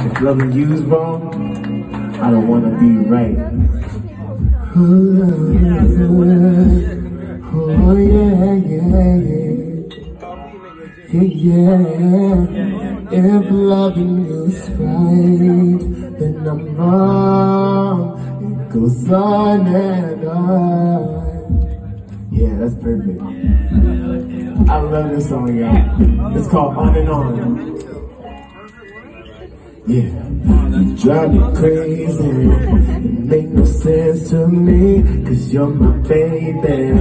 If loving you is wrong, I don't wanna be right. Oh, yeah, yeah, yeah. Yeah, yeah. If loving you is right, then I'm wrong. It goes on and on. Yeah, that's perfect. I love this song, y'all. It's called On and On. Yeah, drive me crazy. It make no sense to me, cause you're my baby.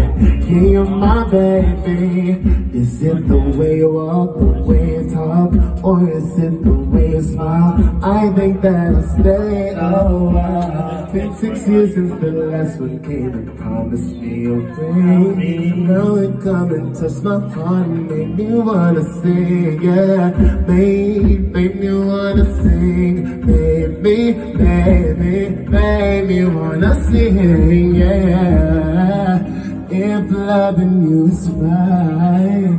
Yeah, you're my baby. Is it the way you walk, the way you talk, or is it the way you smile? I think that I'll stay a while. Been six years since the last one came and promised me bring me. Now it come and touch my heart and make me wanna sing, yeah. Make, make me wanna sing sing, baby, baby, baby, wanna sing, yeah. If loving you is right,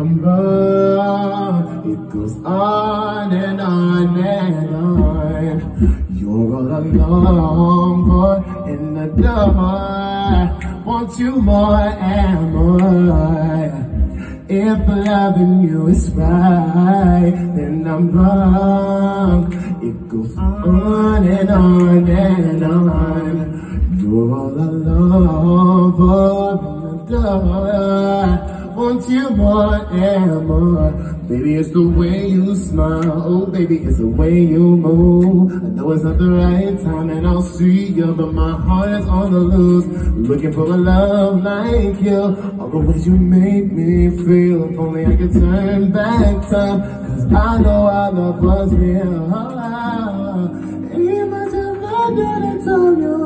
I'm wrong. It goes on and on and on. You're all alone, boy, in the dark Want you more and more. If loving you is right, then I'm wrong. It goes on and on and on. You're all alone for the door want you more and more. Baby, it's the way you smile. Oh, baby, it's the way you move. I know it's not the right time and I'll see you, but my heart is on the loose. Looking for a love like you. All the ways you make me feel. If only I could turn back time. Cause I know our love was real. Imagine that I told you.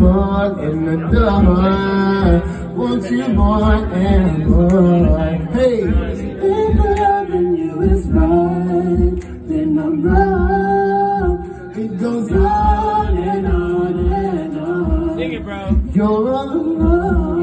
In the dark. Want you more and more. Hey, if loving you is right, then I'm wrong. It goes on and on and on. Sing it, bro. You're alone.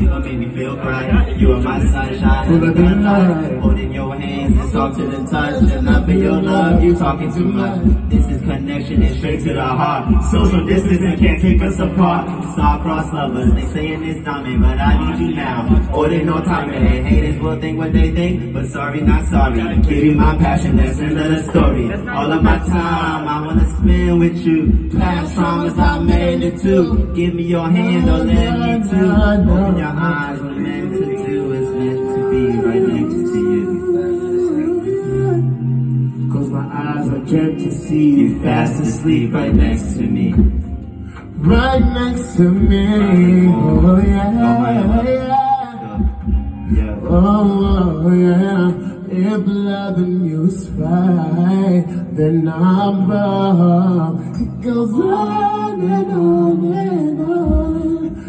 You gon' make me feel bright. You are my sunshine, full of good light. Holding your hands, it's soft to the touch. And I feel your love, you talking too much. This is connection, it's straight to the heart. Social distancing can't take us apart. Star-crossed lovers, they saying it's diamond, but I need you now. Or they know time and haters will think what they think, but sorry, not sorry. Give you my passion, that's another story. All of my time, I wanna spend with you. Past traumas I made it too. Give me your hand, don't let me too. Open your eyes, what meant to do is meant to be right next to you. Cause my eyes are kept to see you fast asleep right next to me. Right next to me, oh yeah, oh, oh, yeah. Oh, oh yeah, if loving you's right, then I'm wrong. It goes on and on and on.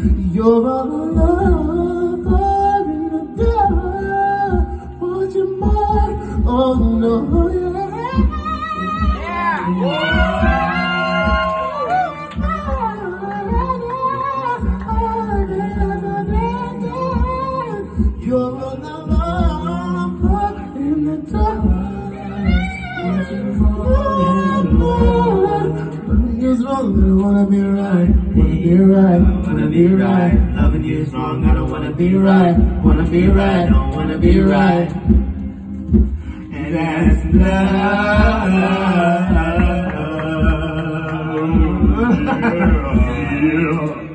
You're alone, far in the dark. Want you more? Oh no, yeah. You're all alone, far in the dark. Want you more. It's wrong, I don't wanna be right, wanna be right, wanna be right. Loving you is wrong, I don't wanna be Be right, wanna be right, don't wanna be right. And that's love. Yeah.